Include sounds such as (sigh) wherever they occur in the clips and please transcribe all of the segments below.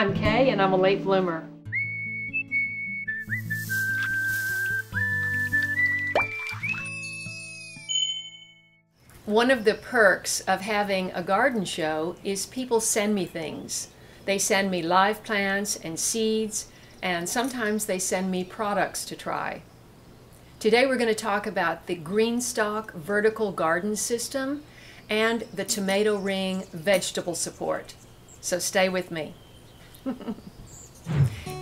I'm Kaye and I'm a late bloomer. One of the perks of having a garden show is people send me things. They send me live plants and seeds, and sometimes they send me products to try. Today we're going to talk about the Greenstalk vertical garden system and the tomato ring vegetable support. So stay with me.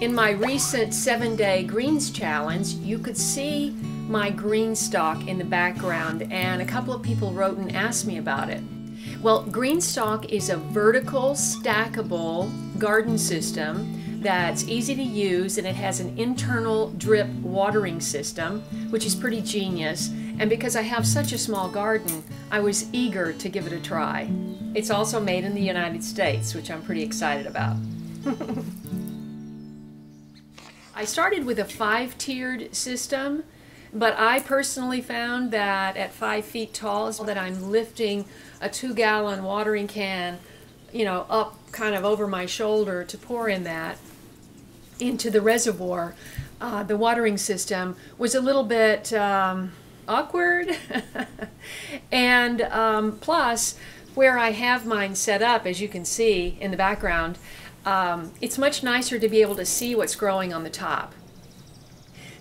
In my recent seven day greens challenge, you could see my green stalk in the background, and a couple of people wrote and asked me about it. Well, green stalk is a vertical, stackable garden system that's easy to use and it has an internal drip watering system, which is pretty genius. And because I have such a small garden, I was eager to give it a try. It's also made in the United States, which I'm pretty excited about. I started with a five-tiered system, but I personally found that at five feet tall that I'm lifting a two-gallon watering can, you know, up kind of over my shoulder to pour in that into the reservoir. Uh, the watering system was a little bit um, awkward, (laughs) and um, plus, where I have mine set up, as you can see in the background, um, it's much nicer to be able to see what's growing on the top.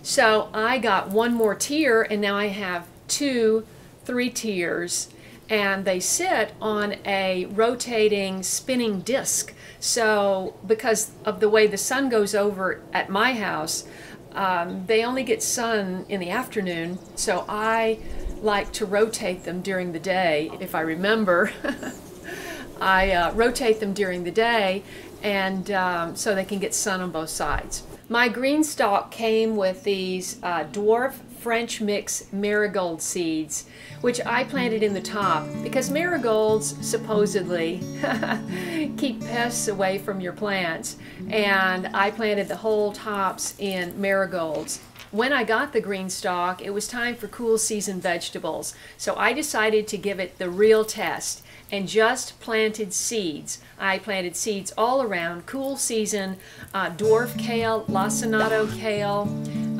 So I got one more tier and now I have two, three tiers and they sit on a rotating spinning disc. So because of the way the sun goes over at my house, um, they only get sun in the afternoon. So I like to rotate them during the day. If I remember, (laughs) I uh, rotate them during the day and um, so they can get sun on both sides. My green stalk came with these uh, dwarf French mix marigold seeds, which I planted in the top because marigolds supposedly (laughs) keep pests away from your plants. And I planted the whole tops in marigolds. When I got the green stalk, it was time for cool season vegetables. So I decided to give it the real test and just planted seeds. I planted seeds all around, cool season, uh, dwarf kale, lacinato kale,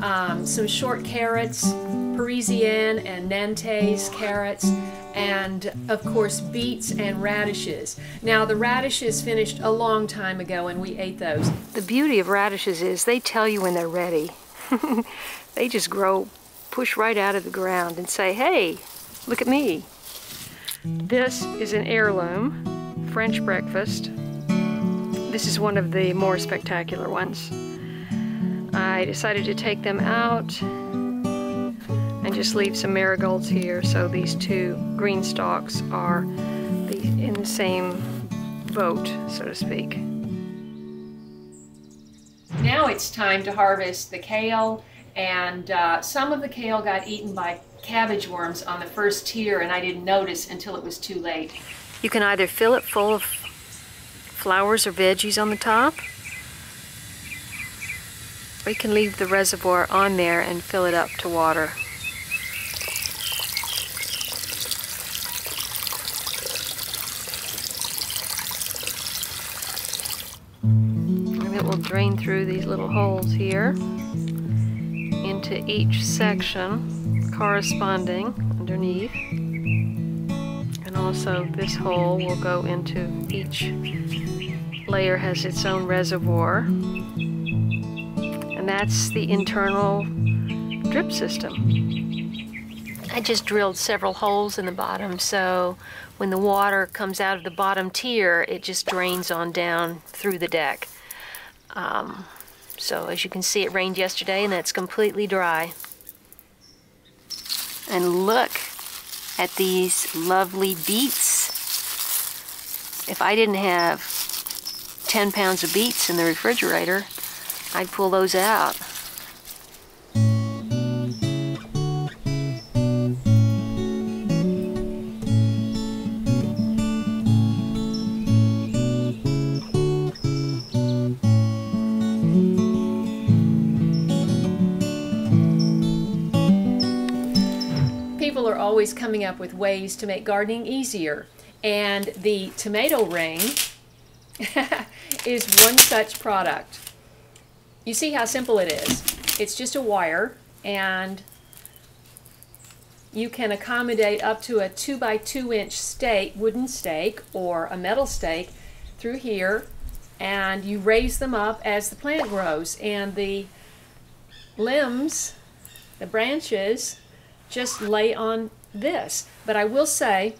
um, some short carrots, Parisienne and Nantes carrots, and of course beets and radishes. Now the radishes finished a long time ago and we ate those. The beauty of radishes is they tell you when they're ready. (laughs) they just grow, push right out of the ground and say, hey, look at me. This is an heirloom, French breakfast. This is one of the more spectacular ones. I decided to take them out and just leave some marigolds here so these two green stalks are in the same boat, so to speak. Now it's time to harvest the kale and uh, some of the kale got eaten by cabbage worms on the first tier and I didn't notice until it was too late. You can either fill it full of flowers or veggies on the top or you can leave the reservoir on there and fill it up to water. And it will drain through these little holes here into each section corresponding underneath. And also this hole will go into each layer has its own reservoir. And that's the internal drip system. I just drilled several holes in the bottom so when the water comes out of the bottom tier it just drains on down through the deck. Um, so as you can see it rained yesterday and that's completely dry. And look at these lovely beets. If I didn't have 10 pounds of beets in the refrigerator, I'd pull those out. Always coming up with ways to make gardening easier. And the tomato ring (laughs) is one such product. You see how simple it is. It's just a wire and you can accommodate up to a 2 by 2 inch stake, wooden stake or a metal stake through here and you raise them up as the plant grows and the limbs, the branches, just lay on this. But I will say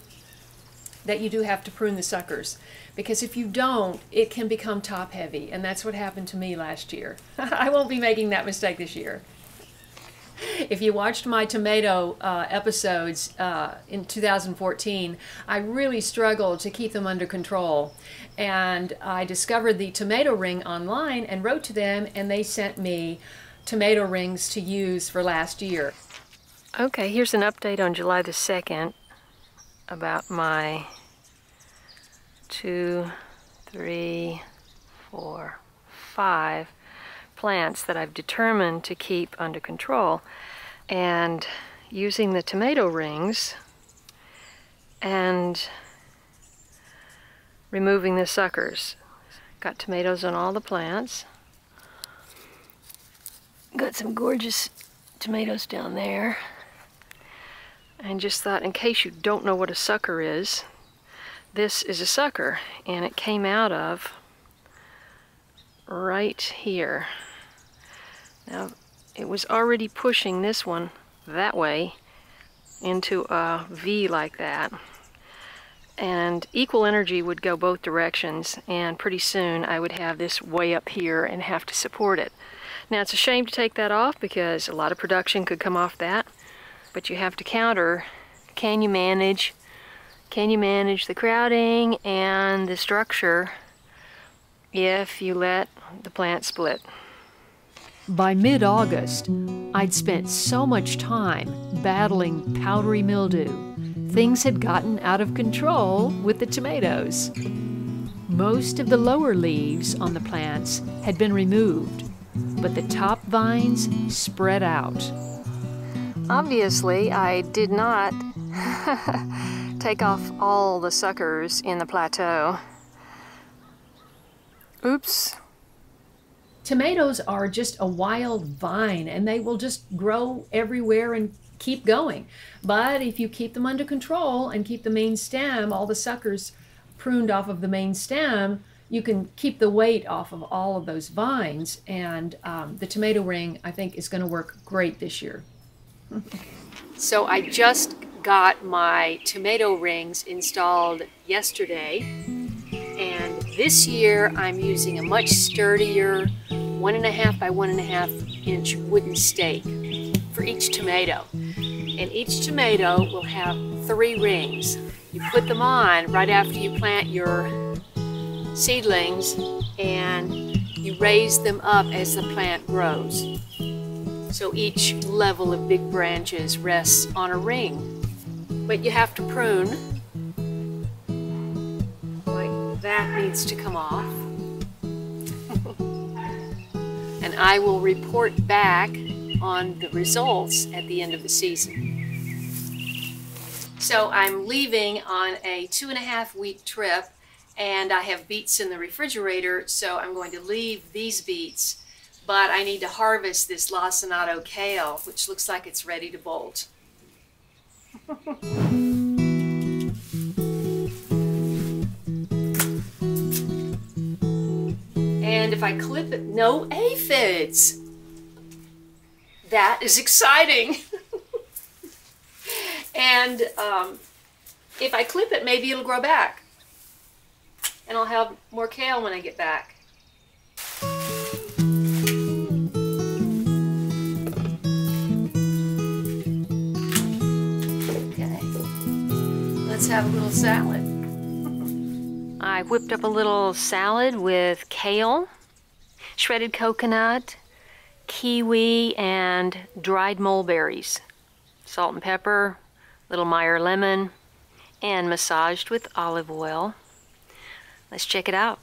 that you do have to prune the suckers because if you don't, it can become top heavy and that's what happened to me last year. (laughs) I won't be making that mistake this year. If you watched my tomato uh, episodes uh, in 2014, I really struggled to keep them under control. And I discovered the tomato ring online and wrote to them, and they sent me tomato rings to use for last year. Okay, here's an update on July the 2nd about my two, three, four, five plants that I've determined to keep under control. And using the tomato rings and removing the suckers. Got tomatoes on all the plants. Got some gorgeous tomatoes down there. And just thought, in case you don't know what a sucker is, this is a sucker, and it came out of right here. Now, it was already pushing this one that way into a V like that and equal energy would go both directions and pretty soon I would have this way up here and have to support it. Now it's a shame to take that off because a lot of production could come off that but you have to counter can you manage can you manage the crowding and the structure if you let the plant split. By mid-August, I'd spent so much time battling powdery mildew things had gotten out of control with the tomatoes. Most of the lower leaves on the plants had been removed, but the top vines spread out. Obviously, I did not (laughs) take off all the suckers in the plateau. Oops. Tomatoes are just a wild vine and they will just grow everywhere and keep going. But if you keep them under control and keep the main stem, all the suckers pruned off of the main stem, you can keep the weight off of all of those vines. And um, the tomato ring, I think, is going to work great this year. So I just got my tomato rings installed yesterday. And this year I'm using a much sturdier one and a half by one and a half inch wooden stake for each tomato. And each tomato will have three rings. You put them on right after you plant your seedlings and you raise them up as the plant grows. So each level of big branches rests on a ring. But you have to prune. Like that needs to come off. (laughs) and I will report back on the results at the end of the season. So I'm leaving on a two and a half week trip and I have beets in the refrigerator, so I'm going to leave these beets, but I need to harvest this lacinato kale, which looks like it's ready to bolt. (laughs) and if I clip it, no aphids! that is exciting. (laughs) and um, if I clip it, maybe it'll grow back. And I'll have more kale when I get back. Have a little salad. I whipped up a little salad with kale, shredded coconut, kiwi, and dried mulberries. Salt and pepper, little Meyer lemon, and massaged with olive oil. Let's check it out.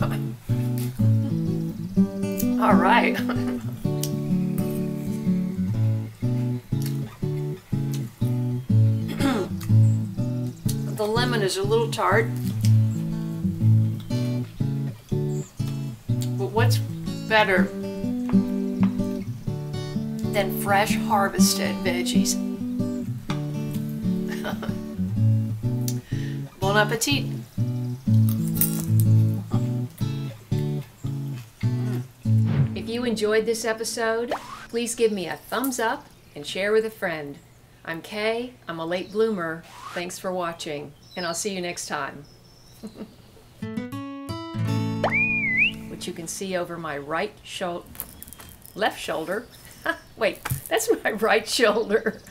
All right. (coughs) the lemon is a little tart. But what's better than fresh harvested veggies? (laughs) bon appetit! Enjoyed this episode, please give me a thumbs up and share with a friend. I'm Kaye, I'm a late bloomer. Thanks for watching, and I'll see you next time. (laughs) Which you can see over my right shoulder, left shoulder. (laughs) Wait, that's my right shoulder.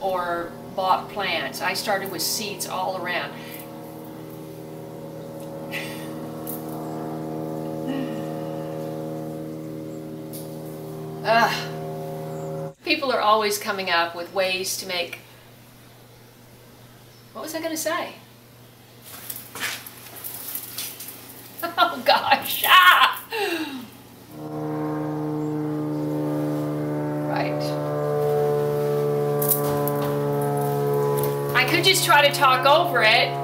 or bought plants. I started with seeds all around. People are always coming up with ways to make. What was I going to say? (laughs) Oh gosh! Ah! Right. I could just try to talk over it